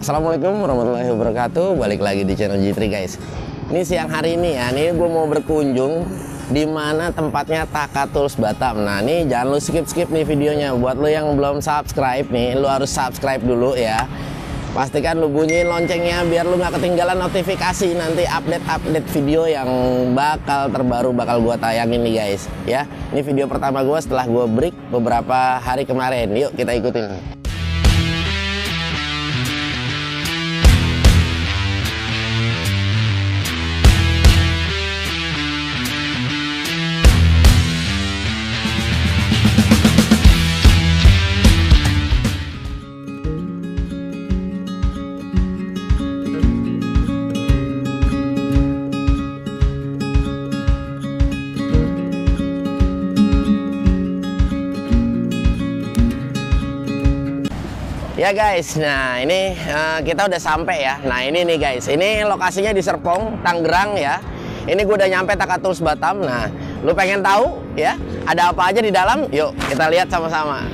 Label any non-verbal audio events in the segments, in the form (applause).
Assalamualaikum warahmatullahi wabarakatuh Balik lagi di channel G3 guys Ini siang hari ini ya Ini gue mau berkunjung di mana tempatnya Taka Tools Batam Nah ini jangan lu skip-skip nih videonya Buat lu yang belum subscribe nih Lu harus subscribe dulu ya Pastikan lu bunyiin loncengnya biar lu nggak ketinggalan notifikasi nanti update-update video yang bakal terbaru bakal gua tayangin nih guys ya. Ini video pertama gua setelah gua break beberapa hari kemarin. Yuk kita ikutin. Ya guys, nah ini uh, kita udah sampai ya. Nah ini nih guys, ini lokasinya di Serpong, Tangerang ya. Ini gue udah nyampe Takatulus Batam. Nah, lu pengen tahu ya? Ada apa aja di dalam? Yuk kita lihat sama-sama.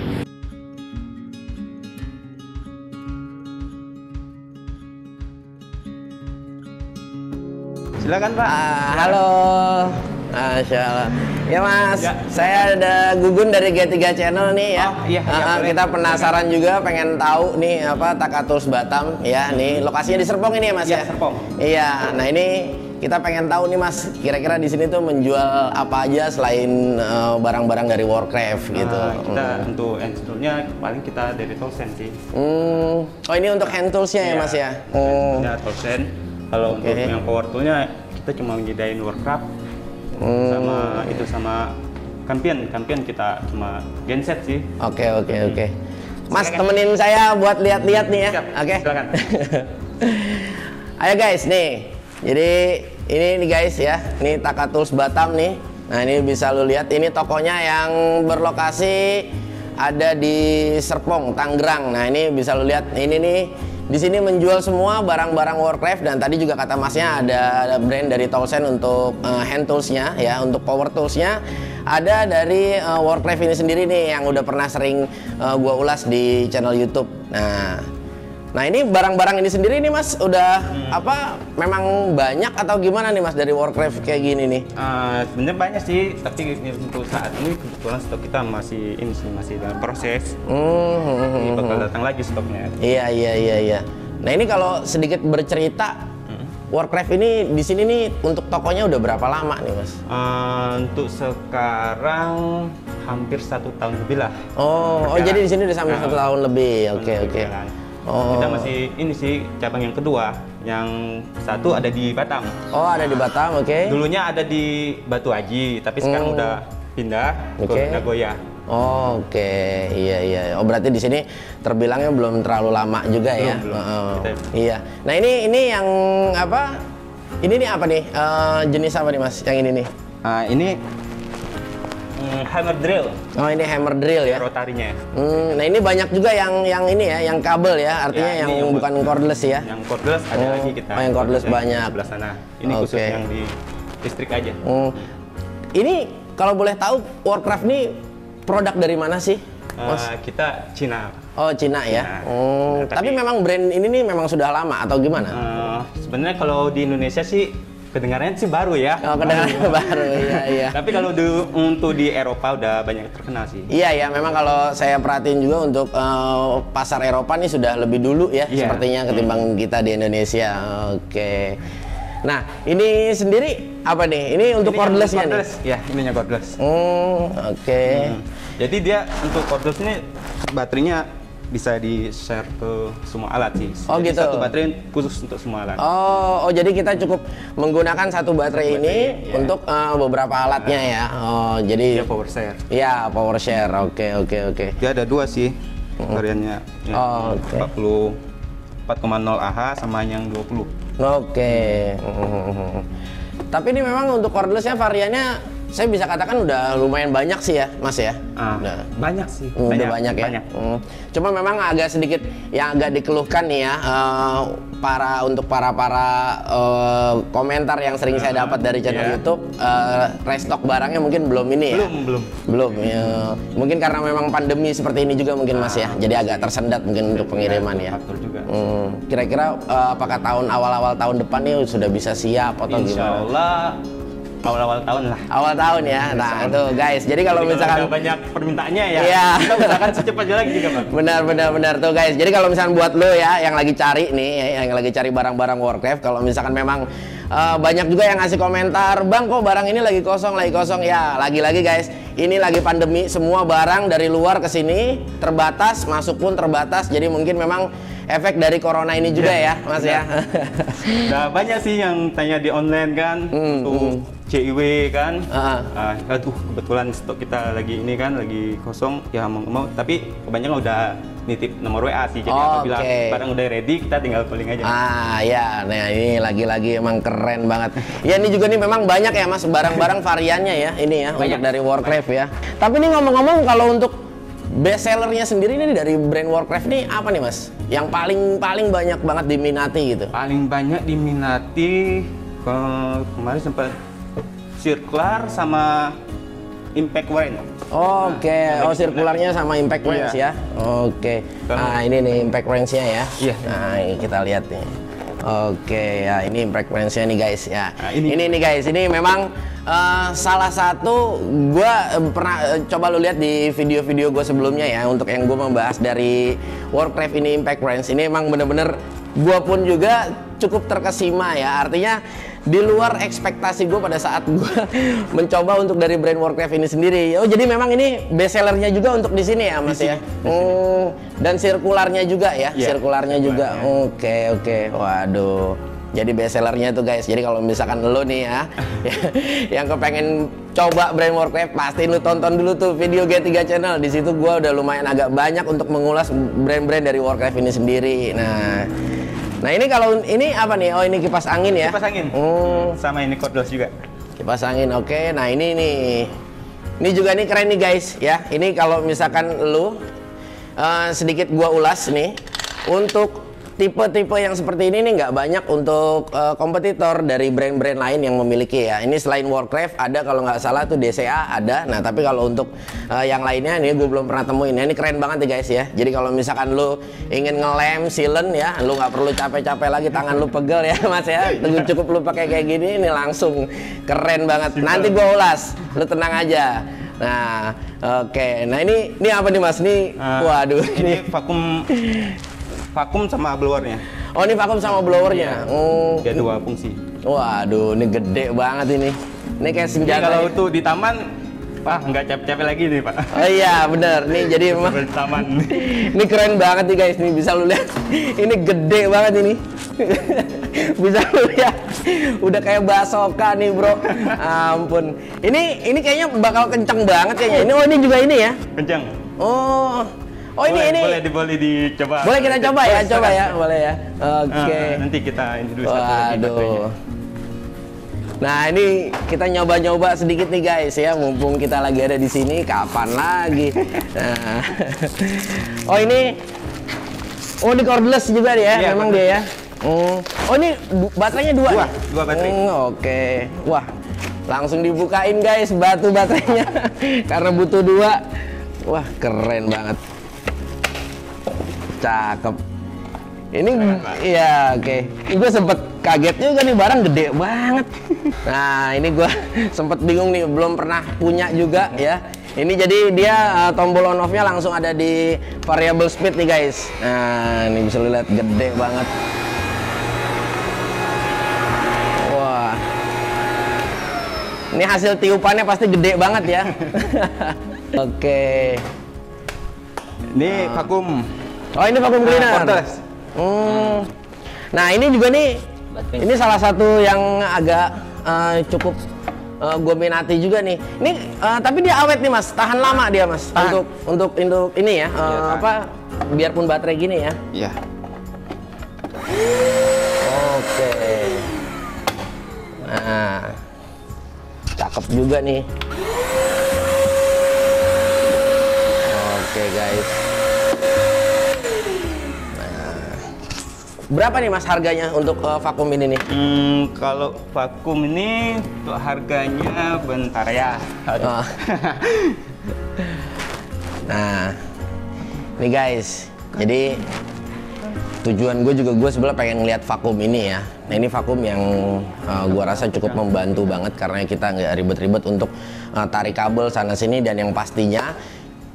Silakan Pak. Uh, halo. Masya Allah. Ya Mas, ya. saya ada Gugun dari G3 Channel nih ya. Oh, iya, iya, uh, kita penasaran juga pengen tahu nih apa Takatus Batam ya. Nih lokasinya di Serpong ini ya Mas ya. ya. Serpong. Iya. Nah ini kita pengen tahu nih Mas, kira-kira di sini tuh menjual apa aja selain eh, barang-barang uh, dari Warcraft nah, gitu. Kita hmm. untuk hand toolnya paling kita dari Tolsen sih. Hmm. Oh ini untuk hand toolsnya ya, ya Mas ya. Hmm. Ya Tolsen. Kalau okay. untuk yang power toolnya kita cuma menyediain Warcraft hmm. sama itu sama kampion. Kampion kita cuma genset sih. Oke okay, oke okay, oke. Okay. Mas silakan. temenin saya buat lihat-lihat nih ya. Oke. okay. silakan. (laughs) Ayo guys nih. Jadi ini nih guys ya. Ini Takatus Batam nih. Nah ini bisa lu lihat. Ini tokonya yang berlokasi ada di Serpong Tangerang. Nah ini bisa lu lihat. Ini nih di sini menjual semua barang-barang Warcraft dan tadi juga kata Masnya ada brand dari Tolsen untuk uh, hand toolsnya ya, untuk power toolsnya ada dari uh, Warcraft ini sendiri nih yang udah pernah sering uh, gua ulas di channel YouTube. Nah, Nah ini barang-barang ini sendiri nih mas udah hmm. apa memang banyak atau gimana nih mas dari Warcraft kayak gini nih? Uh, Sebenarnya banyak sih tapi untuk saat ini kebetulan stok kita masih ini sih masih dalam proses. Hmm. Ini bakal datang lagi stoknya. Iya iya iya iya. Nah ini kalau sedikit bercerita hmm. Warcraft ini di sini nih untuk tokonya udah berapa lama nih mas? Uh, untuk sekarang hampir satu tahun lebih lah. Oh, oh jadi di sini udah sampai nah, satu tahun lebih. Oke oke. Okay, okay. Oh. Kita masih ini sih cabang yang kedua. Yang satu ada di Batam. Oh, ada di Batam, oke. Okay. Dulunya ada di Batu Aji, tapi sekarang hmm. udah pindah okay. ke Nagoya. Oh, Oke, okay. iya iya. Oh berarti di sini terbilangnya belum terlalu lama juga belum, ya? Belum. Oh, iya. Nah ini ini yang apa? Ini nih apa nih? Uh, jenis apa nih mas? Yang ini nih? Uh, ini Hmm, hammer drill. Oh ini hammer drill ya? Rotarinya. Hmm, nah ini banyak juga yang yang ini ya, yang kabel ya, artinya ya, yang, yang bukan cordless ya? Yang cordless ada oh, lagi kita. Oh yang cordless banyak. Sebelah sana. Ini okay. khusus yang di listrik aja. Hmm. Ini kalau boleh tahu Warcraft ini produk dari mana sih? Uh, kita Cina. Oh Cina ya. Cina. Hmm, nah, tapi, tapi memang brand ini nih memang sudah lama atau gimana? Uh, Sebenarnya kalau di Indonesia sih kedengarannya sih baru ya. Oh, kedengarannya baru, iya, iya. (laughs) Tapi kalau di, untuk di Eropa udah banyak terkenal sih. Iya, ya, memang kalau saya perhatiin juga untuk uh, pasar Eropa nih sudah lebih dulu ya, yeah. sepertinya ketimbang hmm. kita di Indonesia. Oke. Nah, ini sendiri apa nih? Ini untuk cordless ya nih? Ya, ininya cordless. Hmm, oke. Okay. Hmm. Jadi dia untuk cordless ini baterainya bisa di share ke semua alat sih. Oh jadi gitu. Satu baterai khusus untuk semua alat. Oh, oh jadi kita cukup menggunakan satu baterai, satu ini ya. untuk uh, beberapa alatnya ya. Oh, jadi. Ya power share. Ya power share. Oke okay, oke okay, oke. Okay. Dia ada dua sih variannya. Ya, oh, okay. 40 4,0 AH sama yang 20. Oke. Okay. Hmm. Tapi ini memang untuk cordlessnya variannya saya bisa katakan udah lumayan banyak sih ya, Mas ya. Ah, udah banyak sih. Hmm, udah banyak, ya. Banyak. Hmm. Cuma memang agak sedikit yang agak dikeluhkan nih ya uh, para untuk para para uh, komentar yang sering uh, saya dapat dari channel yeah. YouTube uh, restock barangnya mungkin belum ini ya. Belum, belum. Belum ya. Mungkin karena memang pandemi seperti ini juga mungkin Mas ya. Jadi agak tersendat mungkin untuk pengiriman ya. Faktor juga. Hmm, kira-kira uh, apakah tahun awal-awal tahun depan nih sudah bisa siap atau Insya gimana? Allah awal-awal tahun lah. Awal tahun ya. Nah, itu guys. Jadi kalau Jadi misalkan ada banyak permintaannya ya, Iya. kita usahakan secepatnya lagi juga bang. Benar benar benar tuh guys. Jadi kalau misalkan buat lo ya yang lagi cari nih, ya, yang lagi cari barang-barang Warcraft, kalau misalkan memang uh, banyak juga yang ngasih komentar, "Bang, kok barang ini lagi kosong, lagi kosong." Ya, lagi-lagi guys, ini lagi pandemi, semua barang dari luar ke sini terbatas, masuk pun terbatas. Jadi mungkin memang efek dari corona ini juga Iya, ya, Mas ya. Nah banyak sih yang tanya di online kan, Hmm, untuk CIW kan. Ah. Ah, aduh kebetulan stok kita lagi ini kan lagi kosong ya mau mau tapi kebanyakan udah nitip nomor WA sih jadi Oh, apabila oke. barang udah ready kita tinggal calling aja. Ah ya, nah ini lagi-lagi emang keren banget. Ya ini juga nih memang banyak ya mas barang-barang (laughs) variannya ya ini ya untuk Banyak. dari Warcraft ya. Tapi ini ngomong-ngomong kalau untuk best sellernya sendiri ini dari brand Warcraft nih apa nih mas? Yang paling paling banyak banget diminati gitu. Paling banyak diminati ke kemarin sempat circular sama impact wine. Oke, oh sirkularnya sama impact Iya. range ya. Oke. Kalau- Nah ini nih impact range-nya ya. Iya. Nah ini kita lihat nih. Oke ya ini impact range-nya nih guys ya. Nah, ini. ini- nih guys, ini memang eh, salah satu gua eh, pernah eh, coba lu lihat di video-video gue sebelumnya ya untuk yang gue membahas dari Warcraft ini impact range ini emang bener-bener gua pun juga cukup terkesima ya. Artinya di luar ekspektasi gue pada saat gue (laughs) mencoba untuk dari brand Warcraft ini sendiri. Oh jadi memang ini best sellernya juga untuk di sini ya mas ya. Hmm, dan sirkularnya juga ya, Iya, sirkularnya juga. Oke oke, waduh. Jadi best sellernya tuh guys. Jadi kalau misalkan lo nih ya, (laughs) yang kepengen coba brand Warcraft, pasti lu tonton dulu tuh video G3 Channel. Di situ gua udah lumayan agak banyak untuk mengulas brand-brand dari Warcraft ini sendiri. Nah, nah ini kalau ini apa nih? Oh ini kipas angin ya? Kipas angin. Hmm, Sama ini cordless juga. kipas angin. Oke. Nah ini nih, ini juga nih keren nih guys ya. Ini kalau misalkan lu eh, sedikit gua ulas nih untuk tipe-tipe yang seperti ini nih nggak banyak untuk eh, kompetitor dari brand-brand lain yang memiliki ya. Ini selain Warcraft ada kalau nggak salah tuh DCA ada. Nah tapi kalau untuk eh, yang lainnya ini gue belum pernah temuin. Ya, Ini keren banget nih guys ya. Jadi kalau misalkan lu ingin ngelem silen ya, lu nggak perlu capek-capek lagi tangan lu pegel ya (laughs) mas ya. Tunggu cukup lu pakai kayak gini ini langsung keren banget. Nanti gue ulas, lu tenang aja. Nah, oke. Nah ini ini apa nih mas? Ini, Ah, waduh. Ini vakum (laughs) vakum sama blowernya. Oh ini vakum sama blowernya. Oh, Dia dua fungsi. waduh, ini gede banget ini. Ini kayak Jadi senjata. kalau tuh di taman, Pak nggak capek-capek lagi nih Pak. Oh iya bener. Nih (laughs) jadi emang Di taman. (laughs) ini keren banget nih guys. Nih bisa lu lihat. (laughs) Ini gede banget ini. bisa lu lihat. Udah kayak basoka nih bro. Ampun. Ini ini kayaknya bakal kenceng banget kayaknya. Ini oh ini juga ini ya. Kencang. Oh. Oh ini boleh, ini. Boleh, di- boleh dicoba. Boleh kita coba ya, Boleh, coba ya, boleh ya. Oke. Ah, nanti kita ini dulu satu lagi baterainya. Waduh. Nah ini kita nyoba-nyoba sedikit nih guys ya, mumpung kita lagi ada di sini, kapan lagi? Nah. (laughs) Oh ini, oh ini cordless juga dia, ya, memang dia ya. Hmm. Oh ini du- baterainya dua. Dua, nih? dua baterai. Hmm, Oke, wah langsung dibukain guys batu baterainya (laughs) karena butuh dua. Wah keren banget. Cakep. Ini iya oke. Gue sempet kaget juga nih barang gede banget. Nah ini gue (laughs) sempet bingung nih belum pernah punya juga ya. Ini jadi dia uh, tombol on off-nya langsung ada di variable speed nih guys. Nah ini bisa lu lihat gede banget. Wah. Ini hasil tiupannya pasti gede banget ya. (laughs) Oke. Ini vakum. Oh ini vacuum Ah, cleaner. cordless. Hmm. Nah ini juga nih, ini salah satu yang agak eh, cukup gue minati juga nih. Ini eh, tapi dia awet nih mas, tahan lama dia mas Tahan. untuk untuk untuk ini ya eh, Iya, tahan. apa? Biarpun baterai gini ya. Iya. Oke. Nah, cakep juga nih. Oke guys. Berapa nih mas harganya untuk eh, vakum ini nih? Hmm, kalau vakum ini untuk harganya bentar ya. Oh. (laughs) Nah, nih guys, jadi tujuan gue juga gue sebenarnya pengen ngeliat vakum ini ya. Nah ini vakum yang uh, gue rasa cukup membantu banget karena kita nggak ribet-ribet untuk uh, tarik kabel sana sini dan yang pastinya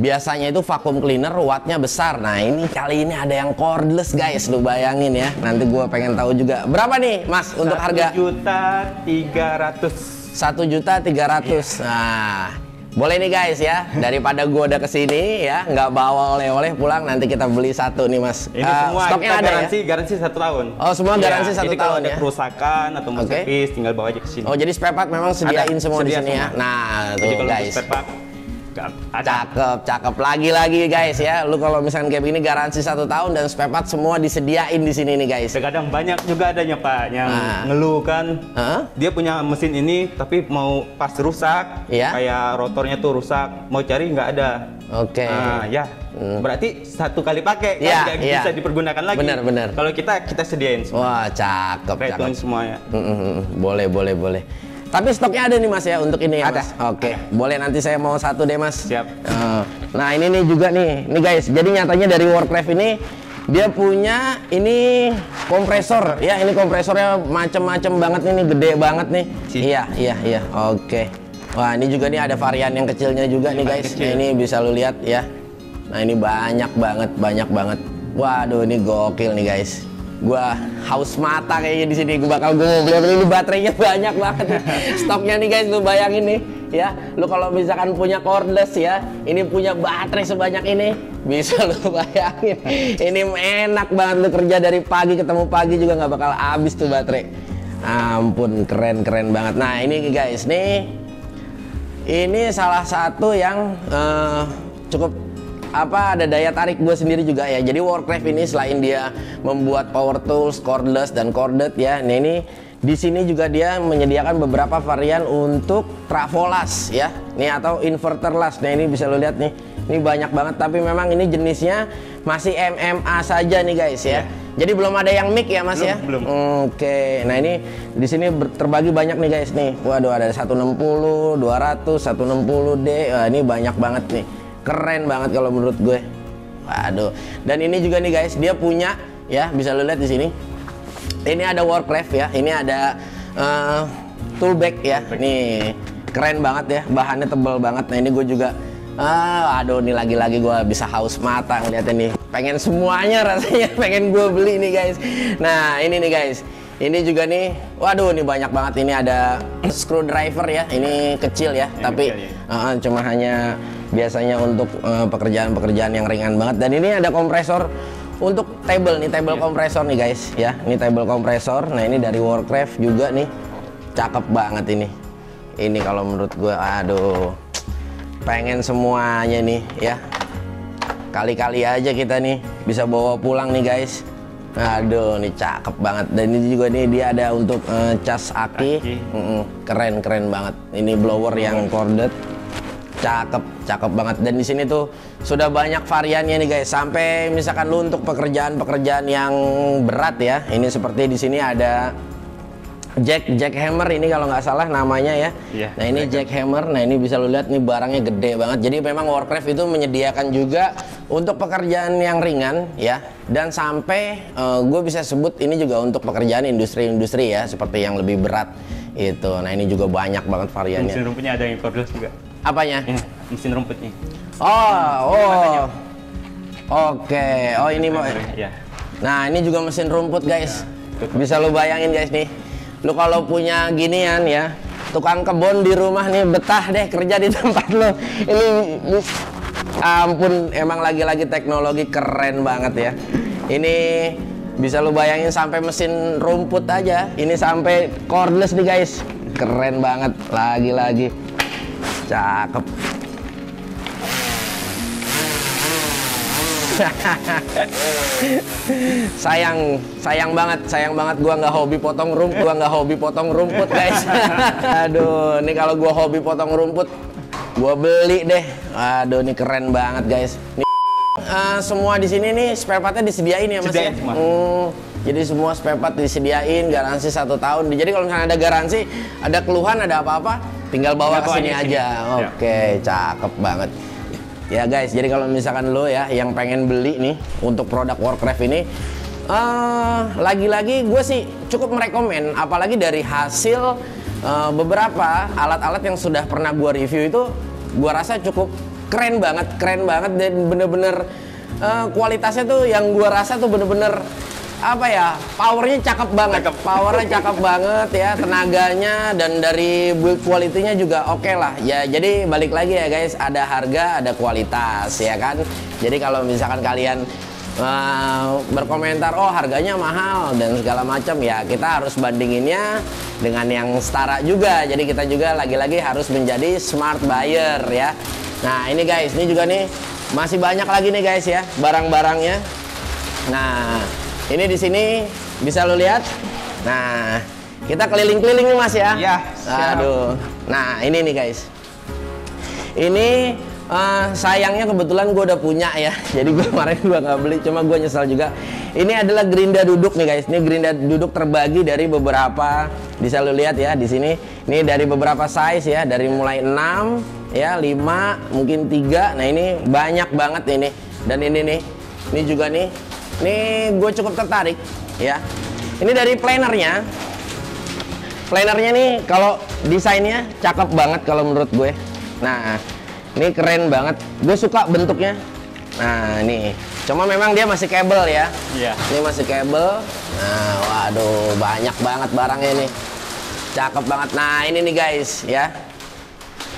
biasanya itu vakum cleaner wattnya besar. Nah ini kali ini ada yang cordless guys, lu bayangin ya. Nanti gue pengen tahu juga berapa nih mas untuk harga? juta tiga ratus. Satu juta tiga ratus. Nah boleh nih guys ya, daripada gua udah ke sini ya, nggak bawa oleh-oleh pulang, nanti kita beli satu nih mas. Ini uh, semua stoknya ada garansi, ya? garansi satu tahun. Oh semua ya, garansi satu jadi tahun kalau ada ya? kerusakan atau mau okay. servis, tinggal bawa aja ke sini. Oh jadi spare part memang sediain ada, semua di sini ya? Nah tuh jadi guys. Spare part, Cakep, cakep. Lagi-lagi guys ya. Lu kalau misalkan kayak begini garansi satu tahun dan spare part semua disediain di sini nih guys. Kadang banyak juga adanya Pak yang nah. ngeluh kan. Uh? Dia punya mesin ini tapi mau pas rusak, yeah. kayak rotornya tuh rusak, mau cari nggak ada. Oke. Okay. Nah, ya. Hmm. Berarti satu kali pakai kan yeah, nggak yeah. bisa dipergunakan lagi. Benar, benar. Kalau kita kita sediain semua. Wah, cakep, cakep. semuanya. Mm -mm. Boleh, boleh, boleh. Tapi stoknya ada nih mas ya untuk ini ya ada. Oke, okay. boleh nanti saya mau satu deh mas. Siap. Uh, nah ini nih juga nih, nih guys. Jadi nyatanya dari Warcraft ini dia punya ini kompresor ya. Ini kompresornya macem-macem banget nih, gede banget nih. Iya iya iya. Oke. Okay. Wah ini juga nih ada varian yang kecilnya juga ini nih guys. Nah, ini bisa lu lihat ya. Nah ini banyak banget, banyak banget. Waduh ini gokil nih guys gua haus mata kayaknya di sini. Gua bakal gue beli beli ini baterainya banyak banget. Stoknya nih guys. Lu bayangin nih ya. Lu kalau misalkan punya cordless ya ini punya baterai sebanyak ini bisa lu (laughs) bayangin. Ini enak banget. Lu kerja dari pagi ketemu pagi juga nggak bakal habis tuh baterai. Ampun keren keren banget. Nah ini guys nih. Ini salah satu yang uh, cukup apa ada daya tarik gue sendiri juga ya. Jadi Warcraft ini selain dia membuat power tools, cordless dan corded ya. Nah ini di sini juga dia menyediakan beberapa varian untuk travolas ya. Nih atau inverter las. Nah ini bisa lo lihat nih. Ini banyak banget tapi memang ini jenisnya masih MMA saja nih guys ya. Yeah. Jadi belum ada yang mic ya Mas belum, ya? Belum. Oke. Nah, ini di sini terbagi banyak nih guys nih. Waduh, ada 160, 200, 160D. Wah, ini banyak banget nih keren banget kalau menurut gue. Waduh. Dan ini juga nih guys dia punya ya bisa lo lihat di sini. Ini ada Warcraft ya. Ini ada uh, tool bag ya ini keren banget ya. Bahannya tebal banget. Nah ini gue juga Ah, aduh ini lagi-lagi gue bisa haus mata ngeliatnya nih. Pengen semuanya (laughs) rasanya, pengen gue beli nih guys. Nah ini nih guys, ini juga nih, waduh ini banyak banget. Ini ada (clears throat) screwdriver ya, ini kecil ya, ini tapi kecil, ya. Uh, cuma hanya biasanya untuk eh, pekerjaan-pekerjaan uh, yang ringan banget. Dan ini ada kompresor untuk table nih table yeah. kompresor nih guys. Ya ini table kompresor. Nah ini dari Warcraft juga nih. Cakep banget ini. Ini kalau menurut gue aduh pengen semuanya nih ya. Kali-kali aja kita nih bisa bawa pulang nih guys. Aduh ini cakep banget. Dan ini juga nih dia ada untuk uh, cas aki, aki. Mm -mm, keren keren banget. Ini blower yang corded Cakep, cakep banget. Dan di sini tuh sudah banyak variannya nih guys. Sampai misalkan lu untuk pekerjaan-pekerjaan yang berat ya. Ini seperti di sini ada Jack Jackhammer ini kalau nggak salah namanya ya. Yeah, nah ini Jackhammer. Nah ini bisa lu lihat nih barangnya gede banget. Jadi memang Warcraft itu menyediakan juga untuk pekerjaan yang ringan ya. Dan sampai uh, gue bisa sebut ini juga untuk pekerjaan industri-industri ya seperti yang lebih berat itu. Nah ini juga banyak banget variannya. Mesin rumputnya ada yang cordless juga. Apanya? Ini, mesin rumputnya. Oh, oh. Oke, oh ini mau. Ya. Nah, ini juga mesin rumput, guys. Ya, Bisa lu bayangin, guys nih. Lu kalau punya ginian ya, tukang kebun di rumah nih betah deh kerja di (laughs) tempat lu. Ini, ini ampun, emang lagi-lagi teknologi keren banget ya. Ini bisa lu bayangin sampai mesin rumput aja. Ini sampai cordless nih, guys. Keren banget, lagi-lagi cakep. (laughs) Sayang sayang banget sayang banget gua nggak hobi potong rumput gua nggak hobi potong rumput guys. (laughs) Aduh ini kalau gua hobi potong rumput gua beli deh. Aduh ini keren banget guys. Ini, uh, semua di sini nih spare partnya disediain ya mas ya? Hmm, jadi semua spare part disediain garansi satu tahun. Jadi kalau misalnya ada garansi ada keluhan ada apa-apa tinggal bawa ke sini aja. Ya. Oke, okay, cakep banget. Ya guys, jadi kalau misalkan lo ya yang pengen beli nih untuk produk Warcraft ini eh, lagi-lagi gue sih cukup merekomen, apalagi dari hasil eh, beberapa alat-alat yang sudah pernah gue review itu, gue rasa cukup keren banget, keren banget dan bener-bener eh, kualitasnya tuh yang gue rasa tuh bener-bener apa ya powernya cakep banget. (laughs) Powernya cakep banget ya tenaganya dan dari build quality-nya juga oke lah. Ya jadi balik lagi ya guys ada harga ada kualitas ya kan? Jadi kalau misalkan kalian uh, berkomentar oh harganya mahal dan segala macam ya kita harus bandinginnya dengan yang setara juga. Jadi kita juga lagi-lagi harus menjadi smart buyer ya. Nah ini guys ini juga nih masih banyak lagi nih guys ya barang-barangnya. Nah ini di sini bisa lo lihat. Nah, kita keliling-keliling nih Mas ya. Iya. Aduh. Nah, ini nih guys. Ini uh, sayangnya kebetulan gue udah punya ya. (laughs) Jadi gue kemarin gue nggak beli, cuma gue nyesal juga. Ini adalah gerinda duduk nih guys. Ini gerinda duduk terbagi dari beberapa. Bisa lo lihat ya di sini. Ini dari beberapa size ya, dari mulai 6 ya, 5, mungkin 3. Nah, ini banyak banget ini. Dan ini nih. Ini juga nih ini gue cukup tertarik ya. Ini dari planernya. Planernya nih kalau desainnya cakep banget kalau menurut gue. Nah, ini keren banget. Gue suka bentuknya. Nah, ini. Cuma memang dia masih kabel ya. Iya. Ini masih kabel. Nah, waduh, banyak banget barangnya ini. Cakep banget. Nah, ini nih guys ya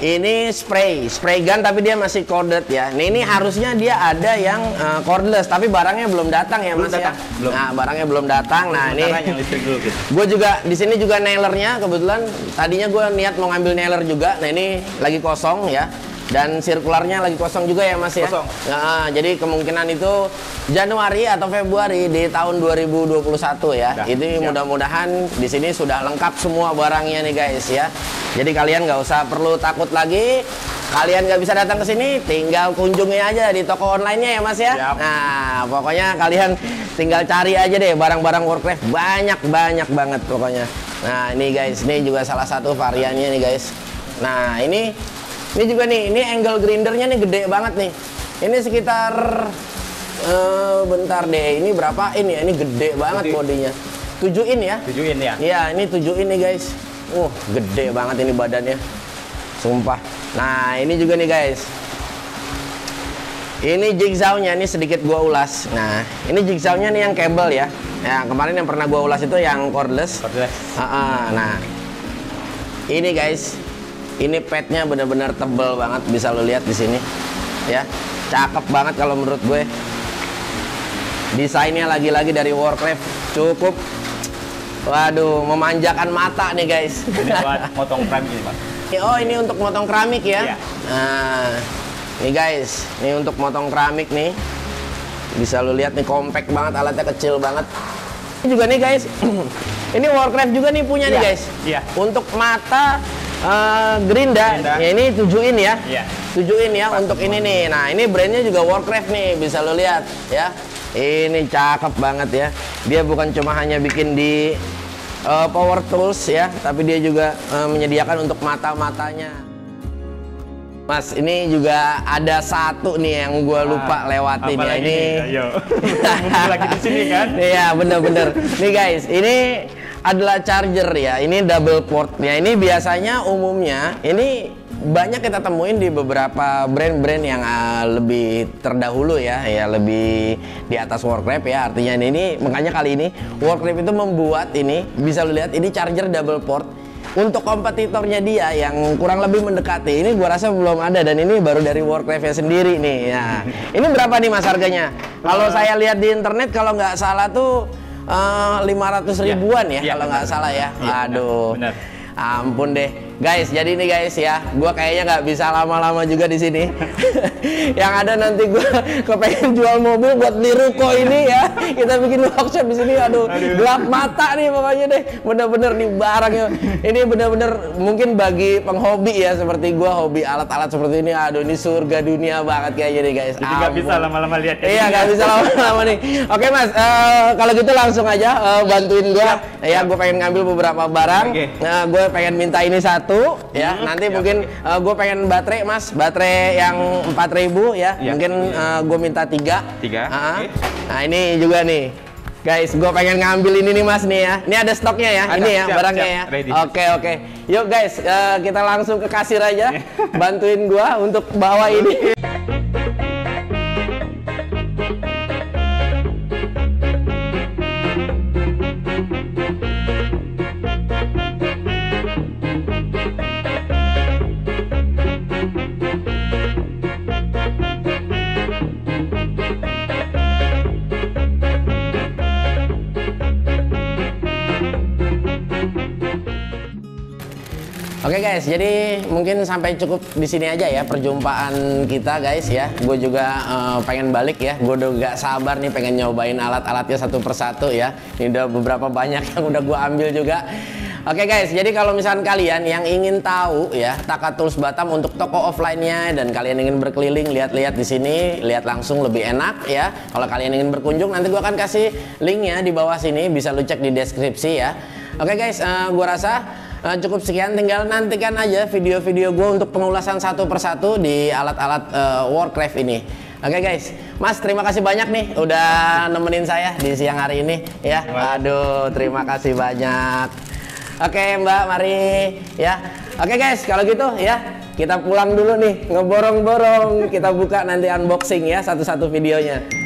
ini spray, spray gun tapi dia masih corded ya. Nah ini harusnya dia ada yang uh, cordless tapi barangnya belum datang ya belum mas ya? datang. ya. Belum. Nah barangnya belum datang. Nah ini. gitu. Gue juga di sini juga nailernya kebetulan tadinya gue niat mau ngambil nailer juga. Nah ini lagi kosong ya dan sirkularnya lagi kosong juga ya Mas ya. Kosong. Nah, jadi kemungkinan itu Januari atau Februari di tahun 2021 ya. Dah, Ini mudah-mudahan di sini sudah lengkap semua barangnya nih guys ya. Jadi kalian nggak usah perlu takut lagi. Kalian nggak bisa datang ke sini, tinggal kunjungi aja di toko online-nya ya Mas ya. Siap. Nah, pokoknya kalian tinggal cari aja deh barang-barang Warcraft banyak banyak banget pokoknya. Nah, ini guys, ini juga salah satu variannya nih guys. Nah, ini ini juga nih, ini angle grindernya nih gede banget nih. Ini sekitar uh, bentar deh, ini berapa in ya? Ini gede banget bodinya. 7 in ya? 7 in ya? Iya, ini 7 in nih guys. Uh, gede banget ini badannya. Sumpah. Nah, ini juga nih guys. Ini jigsaw-nya ini sedikit gua ulas. Nah, ini jigsaw-nya nih yang kabel ya. Ya, kemarin yang pernah gua ulas itu yang cordless. Cordless. Uh -uh, nah, ini guys, ini padnya benar-benar tebel banget. Bisa lo lihat di sini, ya. Cakep banget kalau menurut gue. Desainnya lagi-lagi dari Warcraft cukup Waduh, memanjakan mata nih guys. Ini buat motong keramik ini, Pak. Oh, ini untuk motong keramik ya. Iya. Nah, nih guys, ini untuk motong keramik nih. Bisa lu lihat nih compact banget, alatnya kecil banget. Ini juga nih guys. (clears throat) ini Warcraft juga nih punya nih Iya, guys. iya. Untuk mata eh, Gerinda, Gerinda. ya ini tujuin ya. Iya. Tujuin ya untuk ini nih. Nah, ini brandnya juga Warcraft nih, bisa lo lihat ya. Ini cakep banget ya. Dia bukan cuma hanya bikin di eh, power tools ya, tapi dia juga eh, menyediakan untuk mata-matanya. Mas, ini juga ada satu nih yang gua lupa Ah, lewatin ya. Ini nih? Ayo. (laughs) Mumpung lagi di sini kan? Iya, bener-bener. Nih guys, ini adalah charger ya. Ini double port. Ya, ini biasanya umumnya ini banyak kita temuin di beberapa brand-brand yang ah, lebih terdahulu ya, ya lebih di atas Warcraft ya. Artinya ini makanya kali ini Warcraft itu membuat ini bisa lu lihat ini charger double port untuk kompetitornya dia yang kurang lebih mendekati ini gua rasa belum ada dan ini baru dari Warcraft sendiri nih ya ini berapa nih mas harganya kalau saya lihat di internet kalau nggak salah tuh lima ratus Iya. ribuan ya Iya, kalau nggak salah ya. Iya, aduh. Benar. ampun deh guys jadi nih guys ya gua kayaknya nggak bisa lama-lama juga di sini. (laughs) Yang ada nanti gua (laughs) kepengen jual mobil buat beli ruko ini ya. Kita bikin workshop di sini aduh, Aduh. gelap mata nih pokoknya deh. Bener-bener nih barangnya. Ini bener-bener mungkin bagi penghobi ya seperti gua hobi alat-alat seperti ini. Aduh ini surga dunia banget kayaknya nih guys. Jadi nggak bisa lama-lama lihat kayak Iya nggak bisa lama-lama nih. Oke mas, eh, kalau gitu langsung aja eh, bantuin gua. Ya, gue pengen ngambil beberapa barang. Nah, gue pengen minta ini satu, ya. Hmm, Nanti ya, mungkin eh, gue pengen baterai mas, baterai yang 4000 ya. Ya. Mungkin gue minta tiga. Tiga, Ah, oke. Nah ini juga nih. Guys, gue pengen ngambil ini nih mas nih ya. Ini ada stoknya ya, Ada, ini ya siap, barangnya siap, ya. ready. Oke oke. Yuk guys, eh, kita langsung ke kasir aja. (laughs) Bantuin gua untuk bawa ini. (laughs) guys, jadi mungkin sampai cukup di sini aja ya perjumpaan kita guys ya. Gue juga eh, pengen balik ya. Gue udah gak sabar nih pengen nyobain alat-alatnya satu persatu ya. Ini udah beberapa banyak yang udah gue ambil juga. Oke guys, jadi kalau misalkan kalian yang ingin tahu ya Taka Tools Batam untuk toko offline-nya dan kalian ingin berkeliling lihat-lihat di sini, lihat langsung lebih enak ya. Kalau kalian ingin berkunjung nanti gue akan kasih linknya di bawah sini, bisa lu cek di deskripsi ya. Oke guys, eh, gue rasa eh, cukup sekian. Tinggal nantikan aja video-video gue untuk pengulasan satu persatu di alat-alat eh, Warcraft ini. Oke guys, Mas terima kasih banyak nih udah nemenin saya di siang hari ini ya. Aduh, terima kasih banyak. Oke Mbak, mari ya. Oke guys, kalau gitu ya kita pulang dulu nih ngeborong-borong. Kita buka nanti unboxing ya satu-satu videonya.